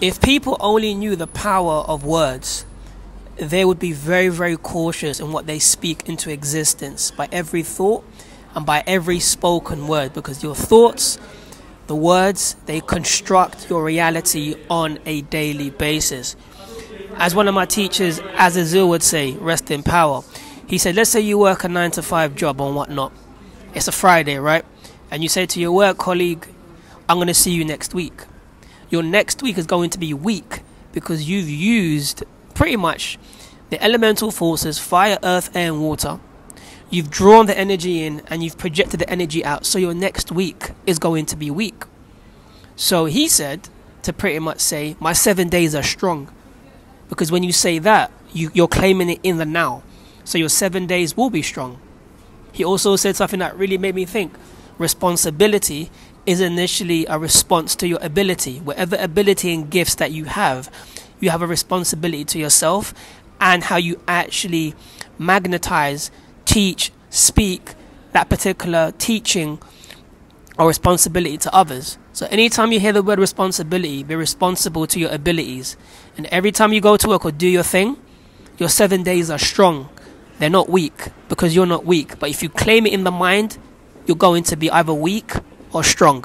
if people only knew the power of words, they would be very, very cautious in what they speak into existence by every thought and by every spoken word because your thoughts, the words, they construct your reality on a daily basis. As one of my teachers, Azazil would say, rest in power. He said, let's say you work a nine to five job or whatnot. It's a Friday, right? And you say to your work colleague, I'm going to see you next week your next week is going to be weak because you've used pretty much the elemental forces fire, earth, air, and water. You've drawn the energy in and you've projected the energy out, so your next week is going to be weak. So he said to pretty much say, My seven days are strong. Because when you say that, you, you're claiming it in the now. So your seven days will be strong. He also said something that really made me think responsibility is initially a response to your ability. Whatever ability and gifts that you have, you have a responsibility to yourself and how you actually magnetize, teach, speak that particular teaching or responsibility to others. So anytime you hear the word responsibility, be responsible to your abilities. And every time you go to work or do your thing, your seven days are strong. They're not weak because you're not weak. But if you claim it in the mind, you're going to be either weak or strong.